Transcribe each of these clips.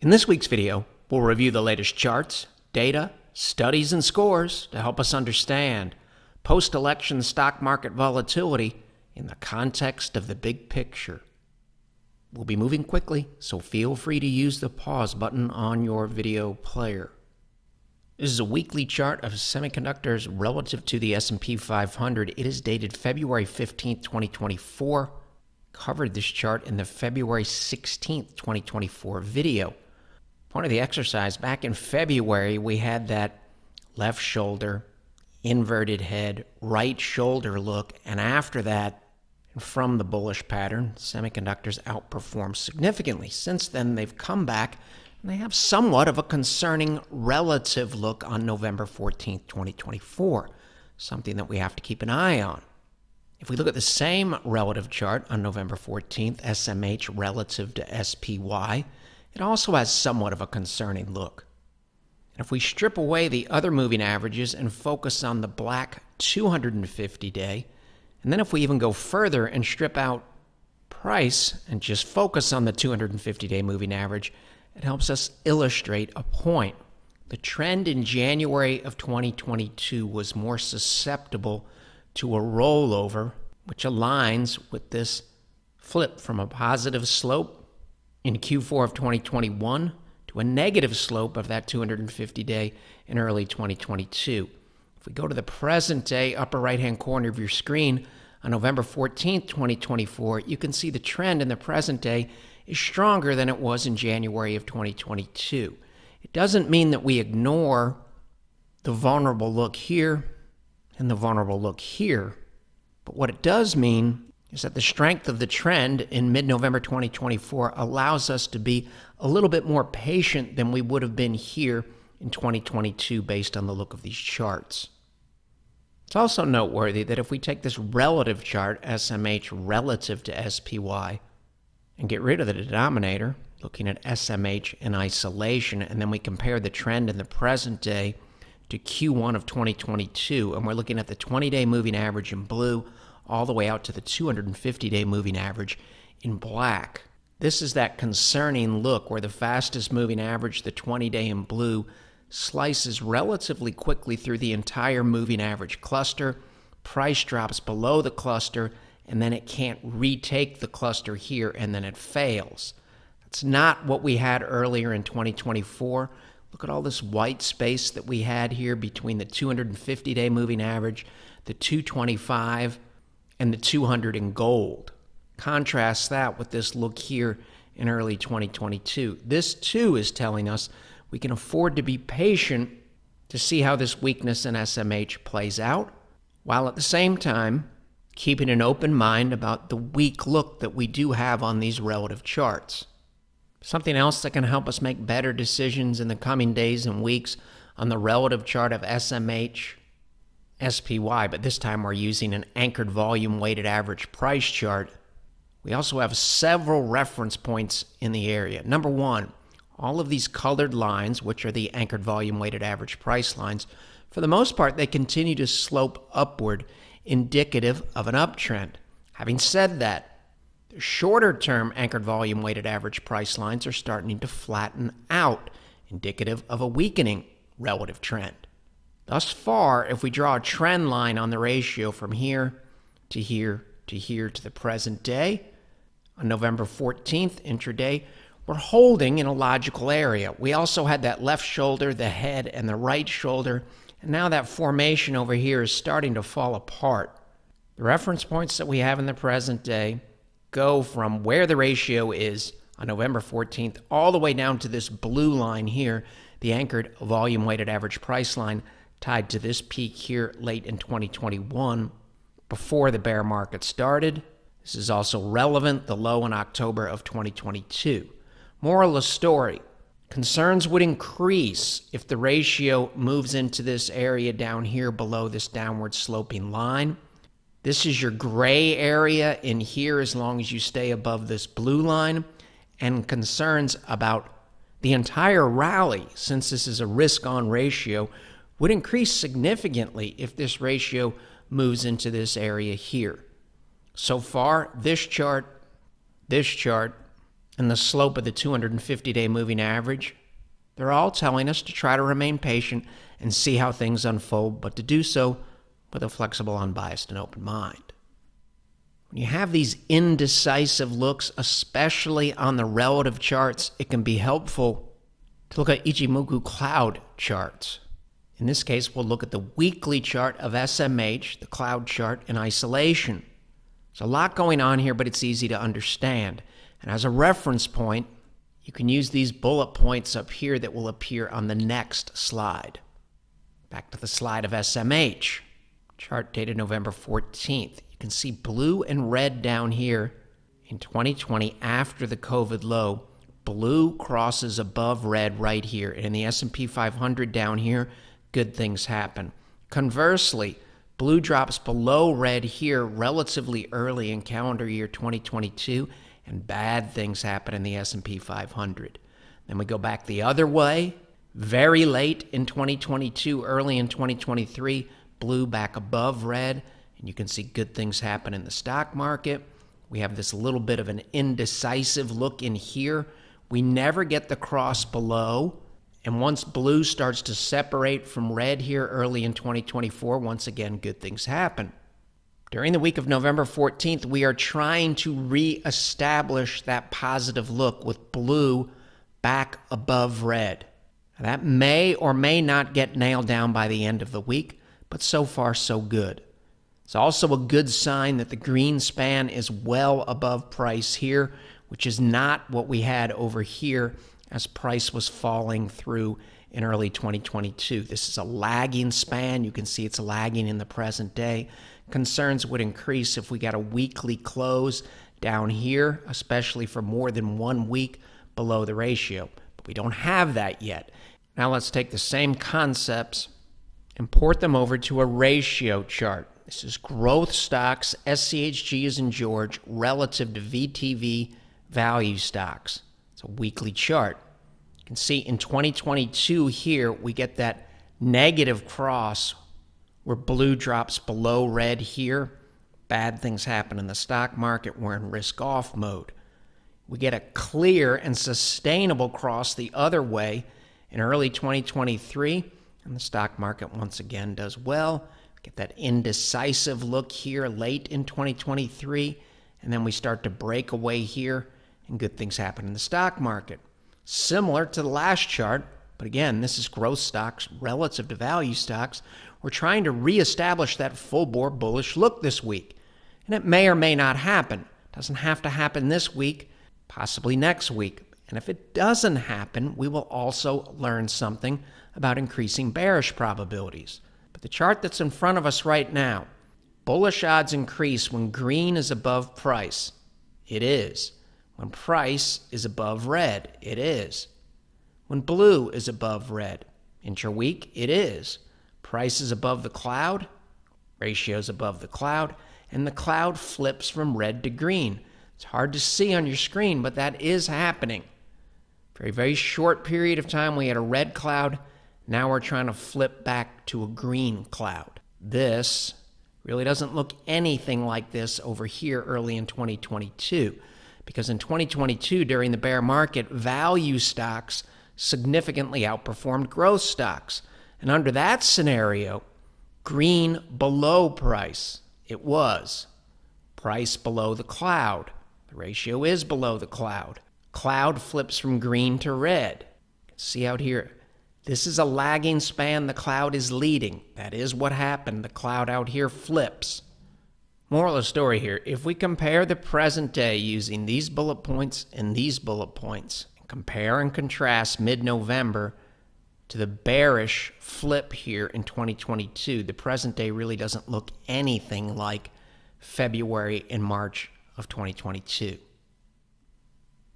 In this week's video, we'll review the latest charts, data, studies, and scores to help us understand post election stock market volatility in the context of the big picture. We'll be moving quickly, so feel free to use the pause button on your video player. This is a weekly chart of semiconductors relative to the S&P 500. It is dated February 15, 2024. Covered this chart in the February 16, 2024 video. Part of the exercise back in February, we had that left shoulder, inverted head, right shoulder look, and after that, from the bullish pattern, semiconductors outperformed significantly. Since then, they've come back and they have somewhat of a concerning relative look on November 14th, 2024, something that we have to keep an eye on. If we look at the same relative chart on November 14th, SMH relative to SPY, it also has somewhat of a concerning look. And if we strip away the other moving averages and focus on the black 250 day, and then if we even go further and strip out price and just focus on the 250 day moving average, it helps us illustrate a point. The trend in January of 2022 was more susceptible to a rollover, which aligns with this flip from a positive slope in Q4 of 2021 to a negative slope of that 250 day in early 2022. If we go to the present day upper right hand corner of your screen on November 14th, 2024, you can see the trend in the present day is stronger than it was in January of 2022. It doesn't mean that we ignore the vulnerable look here and the vulnerable look here, but what it does mean is that the strength of the trend in mid November 2024 allows us to be a little bit more patient than we would have been here in 2022 based on the look of these charts. It's also noteworthy that if we take this relative chart, SMH relative to SPY, and get rid of the denominator, looking at SMH in isolation, and then we compare the trend in the present day to Q1 of 2022, and we're looking at the 20 day moving average in blue all the way out to the 250 day moving average in black. This is that concerning look where the fastest moving average, the 20 day in blue, slices relatively quickly through the entire moving average cluster. Price drops below the cluster, and then it can't retake the cluster here, and then it fails. That's not what we had earlier in 2024. Look at all this white space that we had here between the 250 day moving average, the 225, and the 200 in gold. Contrast that with this look here in early 2022. This too is telling us we can afford to be patient to see how this weakness in SMH plays out, while at the same time keeping an open mind about the weak look that we do have on these relative charts. Something else that can help us make better decisions in the coming days and weeks on the relative chart of SMH SPY, but this time we're using an anchored volume weighted average price chart. We also have several reference points in the area. Number one, all of these colored lines, which are the anchored volume weighted average price lines, for the most part, they continue to slope upward, indicative of an uptrend. Having said that, the shorter term anchored volume weighted average price lines are starting to flatten out, indicative of a weakening relative trend. Thus far, if we draw a trend line on the ratio from here to here to here to the present day, on November 14th, intraday, we're holding in a logical area. We also had that left shoulder, the head, and the right shoulder, and now that formation over here is starting to fall apart. The reference points that we have in the present day go from where the ratio is on November 14th all the way down to this blue line here, the anchored volume weighted average price line tied to this peak here late in 2021 before the bear market started. This is also relevant, the low in October of 2022. Moral of the story concerns would increase if the ratio moves into this area down here below this downward sloping line. This is your gray area in here as long as you stay above this blue line, and concerns about the entire rally, since this is a risk on ratio, would increase significantly if this ratio moves into this area here. So far, this chart, this chart, and the slope of the 250 day moving average, they're all telling us to try to remain patient and see how things unfold, but to do so with a flexible, unbiased, and open mind. When you have these indecisive looks, especially on the relative charts, it can be helpful to look at Ichimoku cloud charts. In this case, we'll look at the weekly chart of SMH, the cloud chart, in isolation. There's a lot going on here, but it's easy to understand. And as a reference point, you can use these bullet points up here that will appear on the next slide. Back to the slide of SMH, chart dated November 14th. You can see blue and red down here in 2020 after the COVID low. Blue crosses above red right here. And in the S&P 500 down here, good things happen. Conversely, blue drops below red here relatively early in calendar year 2022 and bad things happen in the S&P 500. Then we go back the other way, very late in 2022, early in 2023, blue back above red, and you can see good things happen in the stock market. We have this little bit of an indecisive look in here. We never get the cross below. And once blue starts to separate from red here early in 2024, once again, good things happen. During the week of November 14th, we are trying to reestablish that positive look with blue back above red. That may or may not get nailed down by the end of the week, but so far, so good. It's also a good sign that the green span is well above price here, which is not what we had over here as price was falling through in early 2022. This is a lagging span. You can see it's lagging in the present day. Concerns would increase if we got a weekly close down here, especially for more than one week below the ratio. But we don't have that yet. Now let's take the same concepts and port them over to a ratio chart. This is growth stocks, SCHG is in George, relative to VTV value stocks. It's a weekly chart. You can see in 2022 here, we get that negative cross where blue drops below red here, bad things happen in the stock market. We're in risk off mode. We get a clear and sustainable cross the other way in early 2023, and the stock market once again does well. Get that indecisive look here late in 2023, and then we start to break away here, and good things happen in the stock market. Similar to the last chart, but again, this is growth stocks relative to value stocks. We're trying to reestablish that full bore bullish look this week. And it may or may not happen. It doesn't have to happen this week, possibly next week. And if it doesn't happen, we will also learn something about increasing bearish probabilities. But the chart that's in front of us right now, bullish odds increase when green is above price. It is. When price is above red, it is. When blue is above red, intraweek, it is. Price is above the cloud, ratios above the cloud, and the cloud flips from red to green. It's hard to see on your screen, but that is happening. For a very short period of time, we had a red cloud. Now we're trying to flip back to a green cloud. This really doesn't look anything like this over here early in 2022. Because in 2022, during the bear market, value stocks significantly outperformed growth stocks. And under that scenario, green below price, it was. Price below the cloud. The ratio is below the cloud. Cloud flips from green to red. See out here. This is a lagging span. The cloud is leading. That is what happened. The cloud out here flips. Moral of the story here if we compare the present day using these bullet points and these bullet points, compare and contrast mid November to the bearish flip here in 2022, the present day really doesn't look anything like February and March of 2022.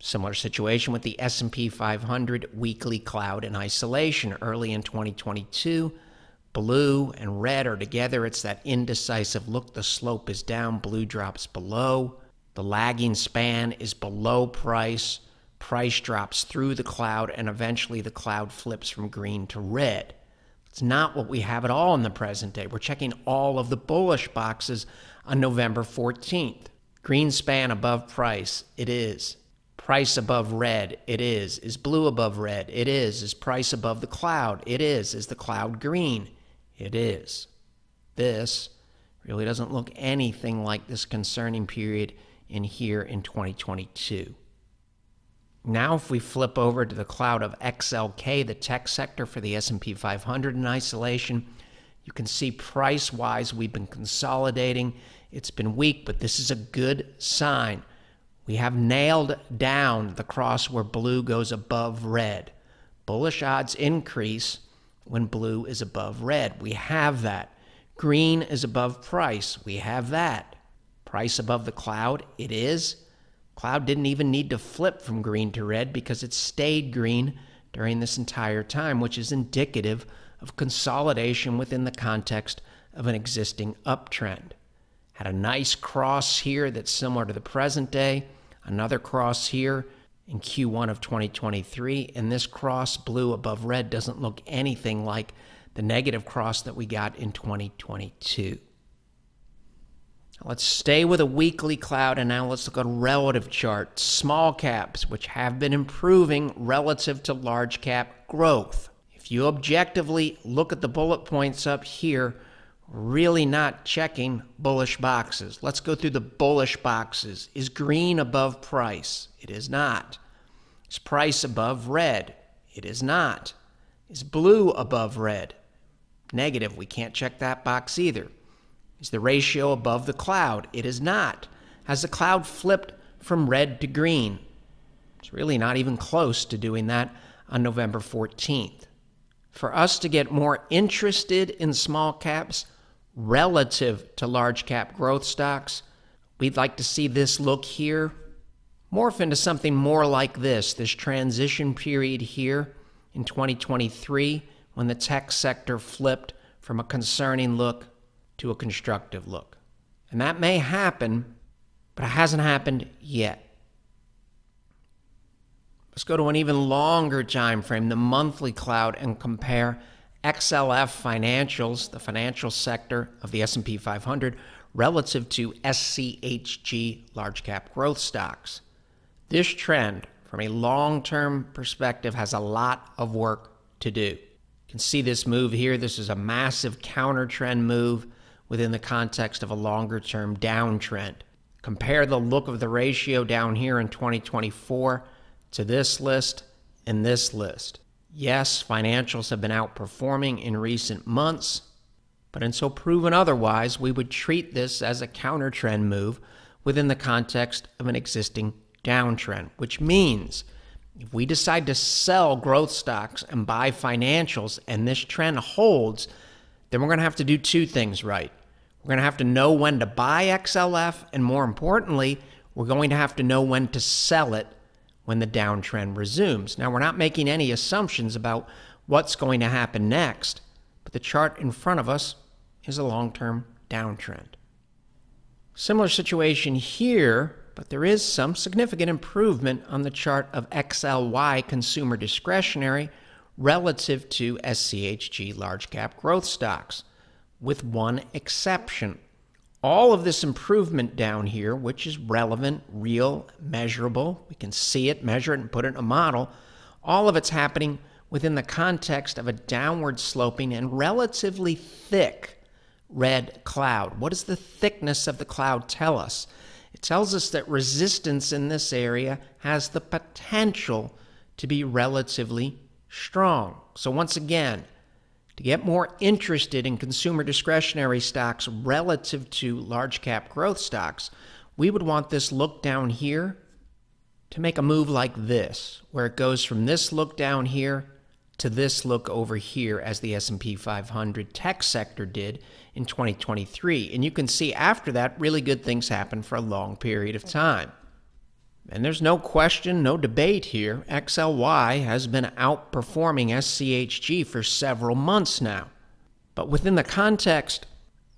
Similar situation with the S&P 500 weekly cloud in isolation early in 2022. Blue and red are together. It's that indecisive look. The slope is down, blue drops below. The lagging span is below price price drops through the cloud, and eventually the cloud flips from green to red. It's not what we have at all in the present day. We're checking all of the bullish boxes on November 14th. Green span above price, it is. price above red? It is. Is blue above red? It is. Is price above the cloud? It is. Is the cloud green? It is. This really doesn't look anything like this concerning period in here in 2022. Now if we flip over to the cloud of XLK, the tech sector for the S&P 500 in isolation, you can see price-wise we've been consolidating. It's been weak, but this is a good sign. We have nailed down the cross where blue goes above red. Bullish odds increase when blue is above red. We have that. Green is above price. We have that. Price above the cloud. It is. Cloud didn't even need to flip from green to red because it stayed green during this entire time, which is indicative of consolidation within the context of an existing uptrend. Had a nice cross here that's similar to the present day, another cross here in Q1 of 2023, and this cross blue above red doesn't look anything like the negative cross that we got in 2022. Let's stay with a weekly cloud and now let's look at relative chart. Small caps, which have been improving relative to large cap growth. If you objectively look at the bullet points up here, really not checking bullish boxes. Let's go through the bullish boxes. Is green above price? It is not. Is price above red? It is not. Is blue above red? Negative. We can't check that box either. Is the ratio above the cloud? It is not. Has the cloud flipped from red to green? It's really not even close to doing that on November 14th. For us to get more interested in small caps relative to large cap growth stocks, we'd like to see this look here morph into something more like this this transition period here in 2023 when the tech sector flipped from a concerning look to a constructive look. And that may happen, but it hasn't happened yet. Let's go to an even longer time frame, the monthly cloud, and compare XLF financials, the financial sector of the S&P 500, relative to SCHG large cap growth stocks. This trend, from a long-term perspective, has a lot of work to do. You can see this move here. This is a massive counter trend move within the context of a longer term downtrend. Compare the look of the ratio down here in 2024 to this list and this list. Yes, financials have been outperforming in recent months, but until proven otherwise, we would treat this as a counter trend move within the context of an existing downtrend, which means if we decide to sell growth stocks and buy financials and this trend holds, then we're going to have to do two things right. We're going to have to know when to buy XLF, and more importantly, we're going to have to know when to sell it when the downtrend resumes. Now, we're not making any assumptions about what's going to happen next, but the chart in front of us is a long term downtrend. Similar situation here but there is some significant improvement on the chart of XLY consumer discretionary relative to SCHG large cap growth stocks, with one exception. All of this improvement down here, which is relevant, real, measurable, we can see it, measure it, and put it in a model, all of it's happening within the context of a downward sloping and relatively thick red cloud. What does the thickness of the cloud tell us? It tells us that resistance in this area has the potential to be relatively strong. So, once again, to get more interested in consumer discretionary stocks relative to large cap growth stocks, we would want this look down here to make a move like this, where it goes from this look down here to this look over here as the S&P 500 tech sector did in 2023. And you can see after that really good things happen for a long period of time. And there's no question, no debate here. XLY has been outperforming SCHG for several months now. But within the context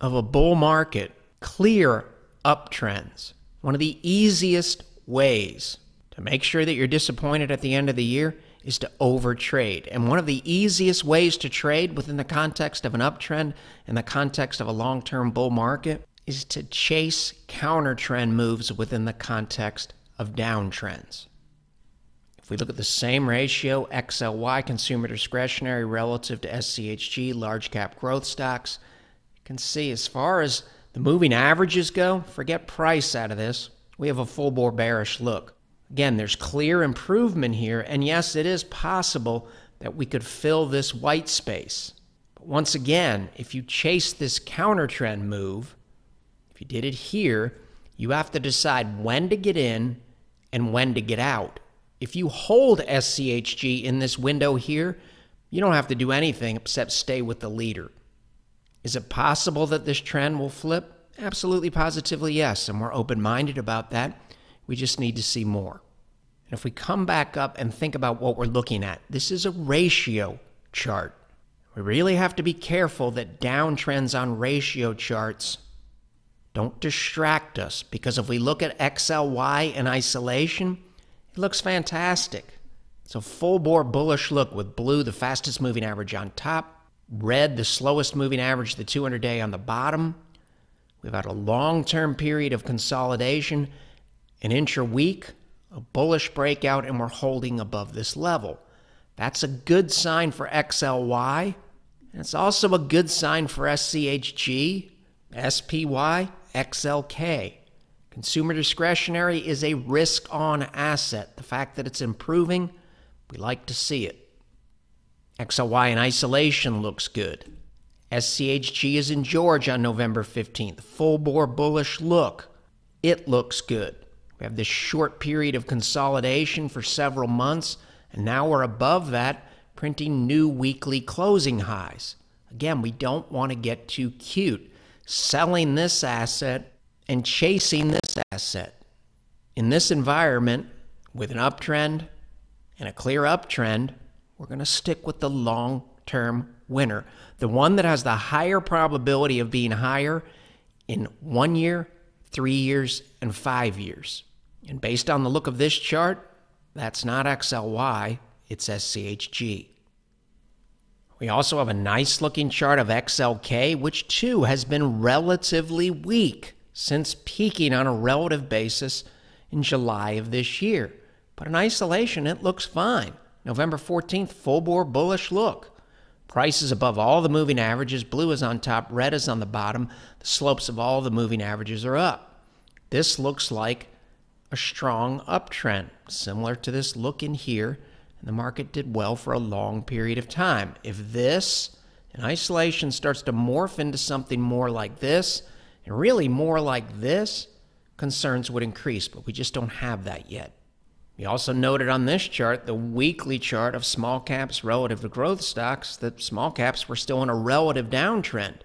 of a bull market, clear uptrends, one of the easiest ways to make sure that you're disappointed at the end of the year is to overtrade. And one of the easiest ways to trade within the context of an uptrend, in the context of a long term bull market, is to chase counter trend moves within the context of downtrends. If we look at the same ratio, XLY, consumer discretionary relative to SCHG, large cap growth stocks, you can see as far as the moving averages go, forget price out of this, we have a full bore bearish look. Again, there's clear improvement here, and yes, it is possible that we could fill this white space. But once again, if you chase this counter trend move, if you did it here, you have to decide when to get in and when to get out. If you hold SCHG in this window here, you don't have to do anything except stay with the leader. Is it possible that this trend will flip? Absolutely, positively, yes. And we're open minded about that. We just need to see more. And if we come back up and think about what we're looking at, this is a ratio chart. We really have to be careful that downtrends on ratio charts don't distract us because if we look at XLY in isolation, it looks fantastic. It's a full bore bullish look with blue, the fastest moving average on top, red, the slowest moving average, the 200 day on the bottom. We've had a long term period of consolidation, an intra week, a bullish breakout, and we're holding above this level. That's a good sign for XLY. And it's also a good sign for SCHG, SPY, XLK. Consumer discretionary is a risk on asset. The fact that it's improving, we like to see it. XLY in isolation looks good. SCHG is in Georgia on November 15th. Full bore bullish look. It looks good. We have this short period of consolidation for several months, and now we're above that, printing new weekly closing highs. Again, we don't want to get too cute. Selling this asset and chasing this asset. In this environment, with an uptrend and a clear uptrend, we're going to stick with the long term winner, the one that has the higher probability of being higher in one year, three years, and five years. And based on the look of this chart, that's not XLY, it's SCHG. We also have a nice looking chart of XLK, which too has been relatively weak since peaking on a relative basis in July of this year. But in isolation, it looks fine. November 14th, full bore bullish look. Prices above all the moving averages. Blue is on top, red is on the bottom. The slopes of all the moving averages are up. This looks like a strong uptrend, similar to this look in here. And the market did well for a long period of time. If this in isolation starts to morph into something more like this, and really, more like this, concerns would increase, but we just don't have that yet. We also noted on this chart, the weekly chart of small caps relative to growth stocks, that small caps were still in a relative downtrend.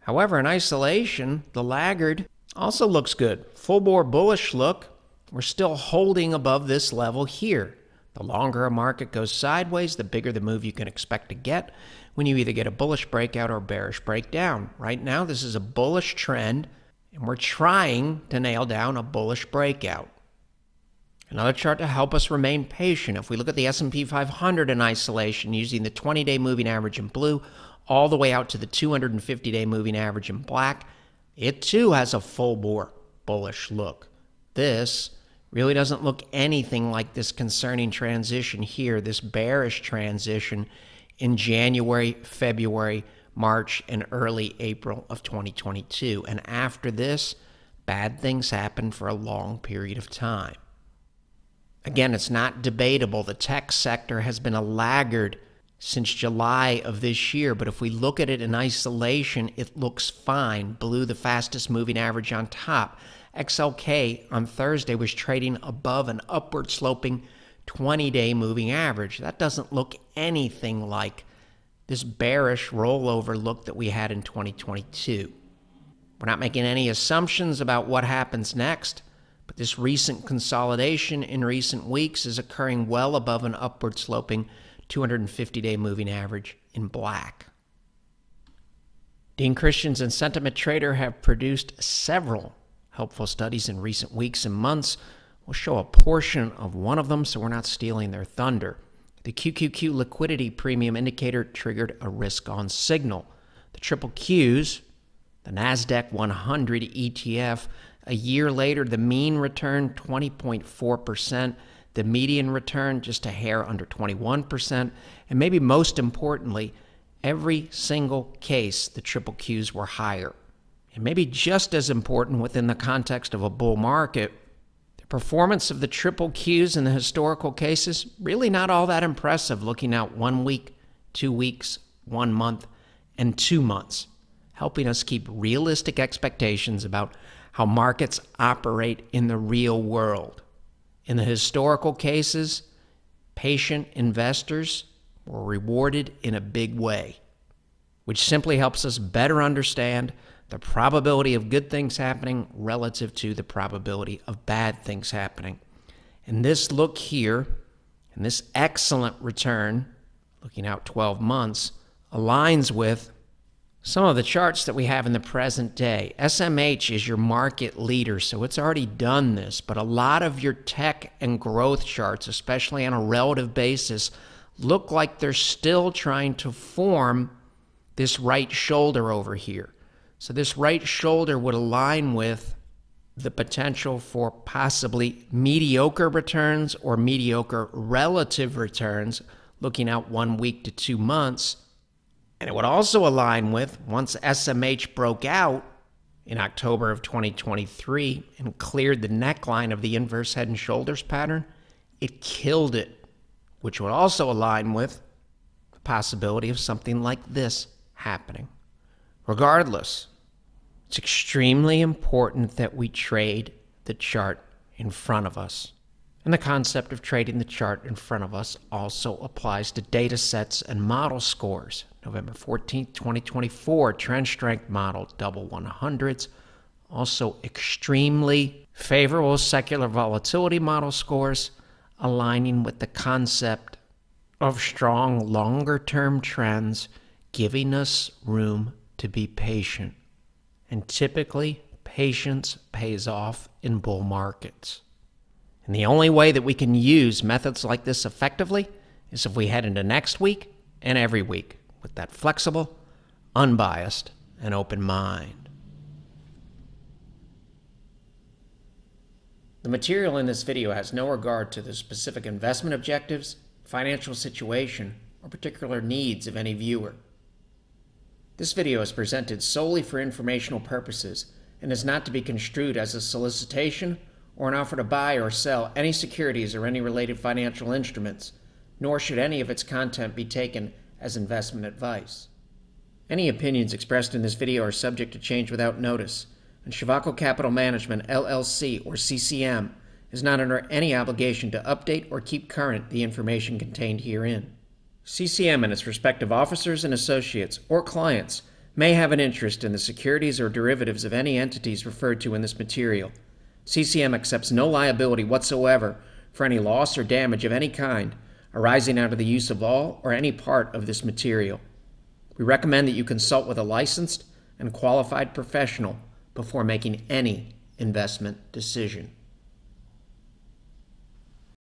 However, in isolation, the laggard also looks good. Full bore bullish look, we're still holding above this level here. The longer a market goes sideways, the bigger the move you can expect to get when you either get a bullish breakout or bearish breakdown. Right now, this is a bullish trend, and we're trying to nail down a bullish breakout. Another chart to help us remain patient. If we look at the S&P 500 in isolation using the 20-day moving average in blue all the way out to the 250-day moving average in black, it too has a full bore bullish look. This really doesn't look anything like this concerning transition here, this bearish transition in January, February, March, and early April of 2022. And after this, bad things happen for a long period of time. Again, it's not debatable. The tech sector has been a laggard since July of this year, but if we look at it in isolation, it looks fine. Blue, the fastest moving average on top. XLK on Thursday was trading above an upward sloping 20 day moving average. That doesn't look anything like this bearish rollover look that we had in 2022. We're not making any assumptions about what happens next, but this recent consolidation in recent weeks is occurring well above an upward sloping 250 day moving average in black. Dean Christians and SentimenTrader have produced several helpful studies in recent weeks and months We'll show a portion of one of them so we're not stealing their thunder. The QQQ liquidity premium indicator triggered a risk on signal. The triple Qs, the NASDAQ 100 ETF, a year later, the mean return 20.4%. the median return just a hair under 21%, and maybe most importantly, every single case the triple Qs were higher. And maybe just as important within the context of a bull market, the performance of the triple Qs in the historical cases really not all that impressive looking out one week, two weeks, one month, and two months, helping us keep realistic expectations about how markets operate in the real world. In the historical cases, patient investors were rewarded in a big way, which simply helps us better understand the probability of good things happening relative to the probability of bad things happening. And this look here, and this excellent return, looking out 12 months, aligns with some of the charts that we have in the present day. SMH is your market leader, so it's already done this, but a lot of your tech and growth charts, especially on a relative basis, look like they're still trying to form this right shoulder over here. So, this right shoulder would align with the potential for possibly mediocre returns or mediocre relative returns looking out one week to two months and it would also align with once SMH broke out in October of 2023 and cleared the neckline of the inverse head and shoulders pattern, it killed it, which would also align with the possibility of something like this happening. Regardless, it's extremely important that we trade the chart in front of us. And the concept of trading the chart in front of us also applies to data sets and model scores. November 14th, 2024, trend strength model, double 100s. Also, extremely favorable secular volatility model scores, aligning with the concept of strong longer term trends, giving us room to be patient. And typically, patience pays off in bull markets. And the only way that we can use methods like this effectively is if we head into next week and every week with that flexible, unbiased, and open mind. The material in this video has no regard to the specific investment objectives, financial situation, or particular needs of any viewer. This video is presented solely for informational purposes and is not to be construed as a solicitation or an offer to buy or sell any securities or any related financial instruments, nor should any of its content be taken as investment advice. Any opinions expressed in this video are subject to change without notice, and Ciovacco Capital Management LLC or CCM is not under any obligation to update or keep current the information contained herein. CCM and its respective officers and associates or clients may have an interest in the securities or derivatives of any entities referred to in this material CCM accepts no liability whatsoever for any loss or damage of any kind arising out of the use of all or any part of this material. We recommend that you consult with a licensed and qualified professional before making any investment decision.